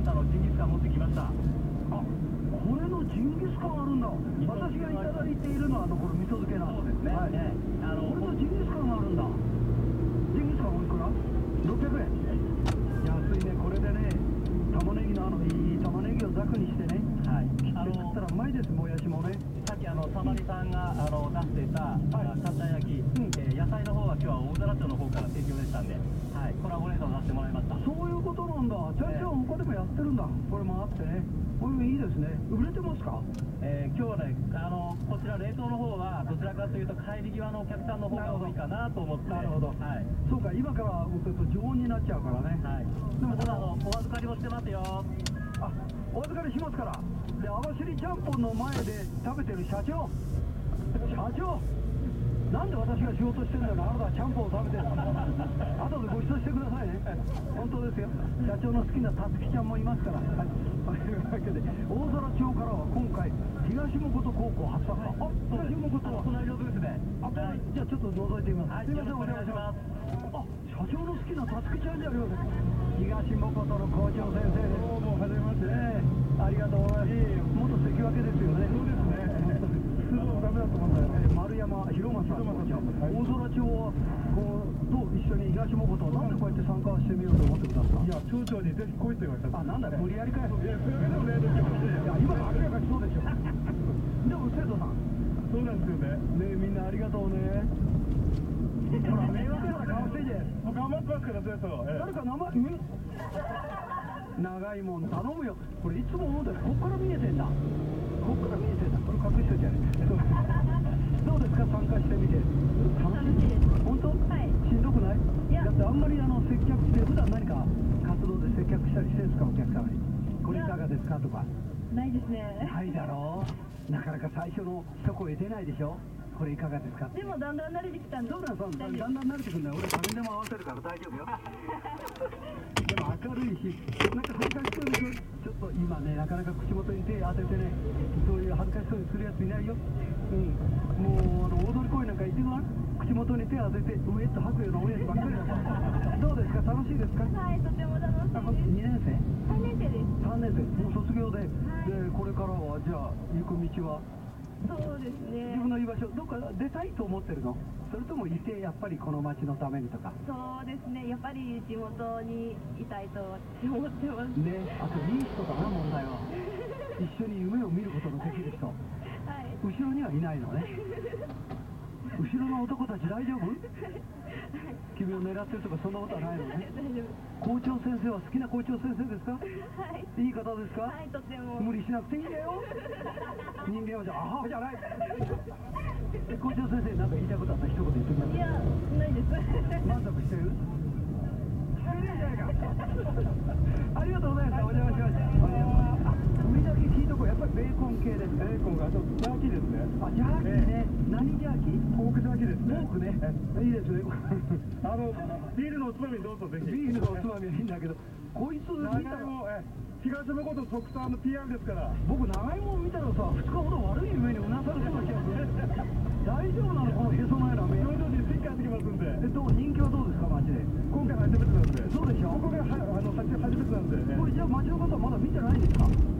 ンタのジンギスカン持ってきましたあこれのジンギスカンあるんだ。私がいただいているのはこれ味噌漬けなんそうですね。はい、ねあのこれとジンギスカンがあるんだ。ジンギスカンおいくら ?600 円。安いね。これでね玉ねぎのあのいい玉ねぎをザクにしてね。はい。切あの食ったらうまいですもやしもね。さっきあのサマリさんがあの出してた、はい。あカッタ焼き、ん。えー野菜の方は今日は大皿町の方から提供でしたんで、はい、コラボレーションさせてもらいましたそういうことなんだ。じゃあええじゃあ他でもやってるんだ。これもあってね。これいいですね。売れてますか？えー今日はねあのこちら冷凍の方はどちらかというと帰り際のお客さんの方が多いかなと思って。なるほど。はい、そうか今から売ってると常温になっちゃうからね。はい、でもただあのお預かりもしてますよ。あお預かりしますから。で網走ちゃんぽんの前で食べてる社長。社長なんで私が仕事してんだよあなたはちゃんぽんを食べてるの後でご馳走してくださいね本当ですよ社長の好きなたつきちゃんもいますからはいというわけで大空町からは今回東本高校初参加あ東本あの高隣のブースであ、はいじゃあちょっと覗いてみます。はいすみません、お願いしますあ、社長の好きなたつきちゃんじゃありませんか。東本の校長先生です。どうも、はじめまして。ねえありがとうございます。元関脇ですよね。すね。普通はダメだと思うんだよね。丸山広正。大空町は、こう、と一緒に東本、なんでこうやって参加してみようと思ってくださったいや、町長にぜひ来いと言われたあ、なんだ、無理やりかよ。いや、それでもね、でもいや、今明らかにそうでしょ。でも、生徒さん。そうなんですよね。ねえみんなありがとうね。ほら、迷惑な顔してんじゃん。頑張ってますから、生徒。ええ誰か名前、長いもん頼むよ。これいつも思うんだよ。こっから見えてんだ。こっから見えてんだ。これ隠しといてやれ。どうですか、参加してみて。楽しい本当？はいしんどくない？いやだってあんまりあの接客して、普段何か活動で接客したりしてるんですか、お客様に。これいかがですかとか。ないですね。ないだろう。なかなか最初の一声出ないでしょ？これいかがですか？でもだんだん慣れてきたんで。そうだそうだだんだん慣れてくるんだよ。俺誰にでも合わせるから大丈夫よ。でも明るいしなんか恥ずかしそうでしょちょっと今ねなかなか口元に手当ててねそういう恥ずかしそうにするやついないよ。うん。もうあの大通公園なんか行ってごらん口元に手当てて上っと吐くような親父ばっかりだから。どうですか？楽しいですか？夫はい、とても楽あ2しいです。年生？三年生です。3年生もう卒業で。でこれからはじゃあ行く道は？そうですね自。分の居場所どっか出たいと思ってるの？それともいてやっぱりこの町のためにとか？そうですね。やっぱり地元にいたいと思ってます。ねあといい人だな問題は一緒に夢を見ることのできる人はい。後ろにはいないのね後ろの男たち大丈夫？君を狙ってるとかそんなことはないのね？校長先生は好きな校長先生ですか？夫。はい。いい方ですか、はい、とても。無理しなくていいんだよ。人間はじゃあああじゃない。え校長先生なんか言いたいことあったら一言言ってください。いや、ないです。満足してる？ありがとうございました。お邪魔しましたあ売りだけ聞いとこうやっぱりベーコン系ですベーコンがちょっとジャーキーですね。あジャーキーね、何ジャーキーポークジャーキーですね。ポークねいいですねあの、ビールのおつまみどうぞぜひ。ビールのおつまみはいいんだけどこいつ見たら長芋、東のこと特産の PR ですから。僕長いもん見たらさ2日ほど悪い夢にうなされそうな気がする大丈夫なのこのへそのような目徐々に進化してきますんで。えどう人気はどうですか街で今回初めてなんで。そうでしょここがはあの初初めてなんで。これじゃあ街の方はまだ見てないんですか？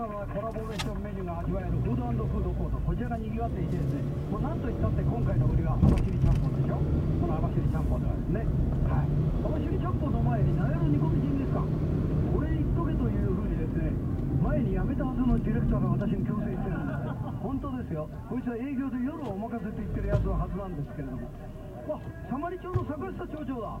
さまざまなコラボレーションメニューが味わえるフードフードコートこちらが賑わっていてですねもうなんといったって今回の売りは網走ちゃんぽんでしょ？この網走ちゃんぽんではですねはい。網走ちゃんぽんの前に七色煮込み人ですかこれ言っとけというふうにですね前に辞めたはずのディレクターが私に強制してるんです本当ですよこいつは営業で夜をお任せって言ってるやつのはずなんですけれども。わサマリ町の坂下町長だ。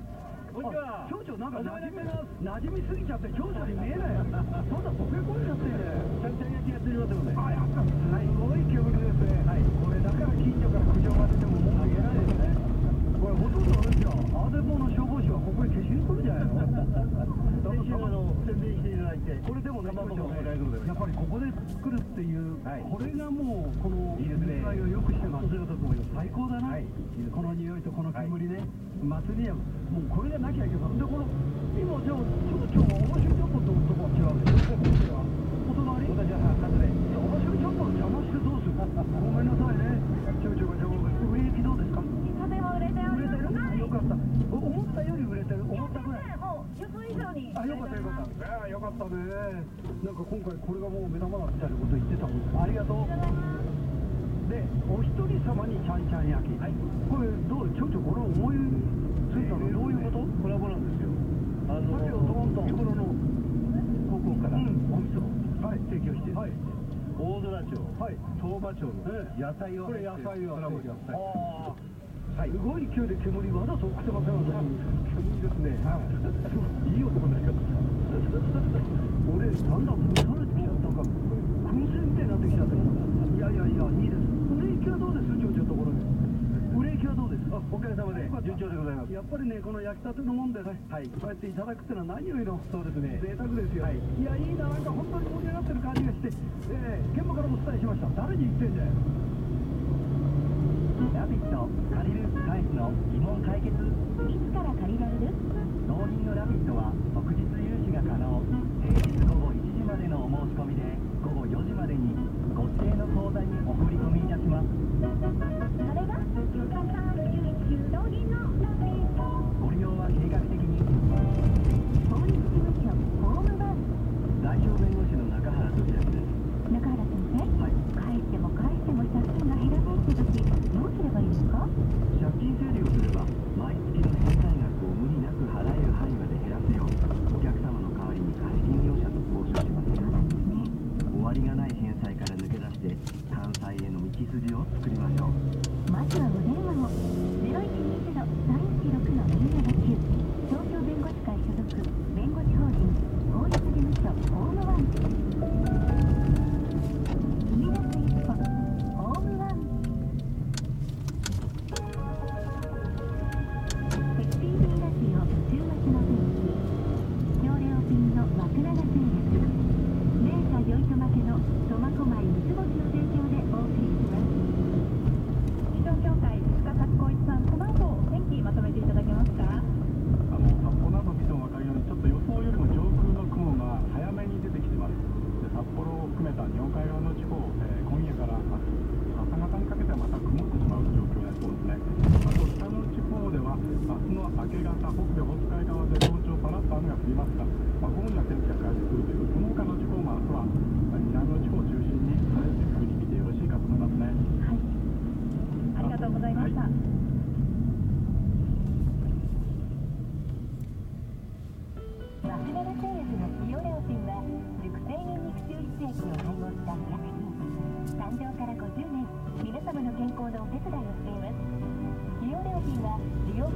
こんにちは町長なんか馴染み馴染みすぎちゃって町長に見えないまだ溶け込んじゃってねちゃんちゃん焼きやっておりますので。すねはいこれだから近所から苦情が出ても文句言えないですねこれほとんどあれですよアーデボの消防士はここに消しに来るんじゃないのぜひあの宣伝していただいて、これでもねどうも大丈夫ですやっぱりここで作るっていう、はい。これがもうこの水害を良くしてます最高だな、はい。この匂いとこの煙ね、祭りはもうこれがなきゃいけないでこの今じゃあ町長は面白いちょっとととこは違うでしょお隣私は発でいや面白いちょっと邪魔してどうする？ごめんなさいね。町長が邪魔売れ行きどうですか？とても売れてお売れてる？りますはい。よかった。お思ったより売れてる。思ったぐらいあ、よかったよかった。あよかったね。なんか今回これがもう目玉だみたいなこと言ってたもん。ありがとう。で、お一人様にちゃんちゃん焼き。はい。これどう町長これ思いついたの？どういうこと？コラボなんですよあさっきのトントン。日頃の高校からうんお味噌をはい提供してはい。大空町はい相馬町のええ野菜をこれ野菜をコラボ。はい。すごい。勢い。で煙まだそう食ってません私。煙ですねい。い。音がない。か俺だんだん疲れてきちゃったか燻製みたい。になってきちゃったい。やい。やい。やい。い。です売れ行きはどうです町長ところで売れ行きはどうですあおかげさまで順調でござい。ますやっぱりねこの焼きたてのもんでね、はい。こうやってい。ただくってのは何よりのそうですね贅沢ですよ、はい。い。やい。い。ななんか本当に盛り上がってる感じがして、えー、現場からお伝えしました誰に言ってんだよ疑問解決いつから借りられる納品のラビットは即日融資が可能。平日午後1時までのお申し込みで午後4時までにご指定の口座にお振り込みを作りましょうまずはの明け方北部北海側で早朝パラッと雨が降りますが、まあ、午後には天気が回復するというその他の地方も明日はまあ南の地方を中心に晴れというふうに見てよろしいかと思いますね。はい。ありがとうございました、は熟成ニンニク抽出液を配合した医薬品誕生から50年皆様の健康のお手伝いをしています。使用料金は利用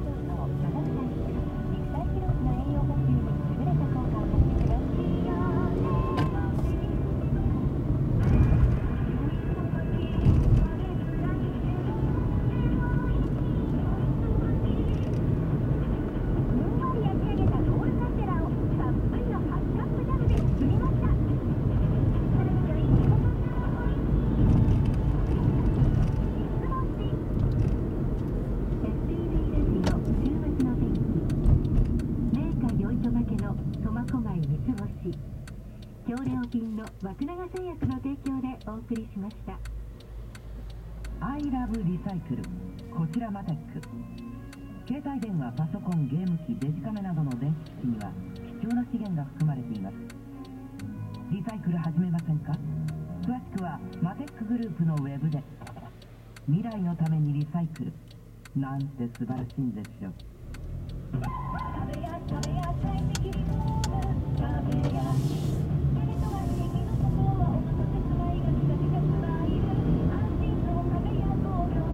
品の枠長製薬の提供でお送りしました。I love リサイクルこちらマテック。携帯電話パソコンゲーム機デジカメなどの電子機器には貴重な資源が含まれています。リサイクル始めませんか？詳しくはマテックグループのウェブで。未来のためにリサイクル。なんて素晴らしいんでしょう。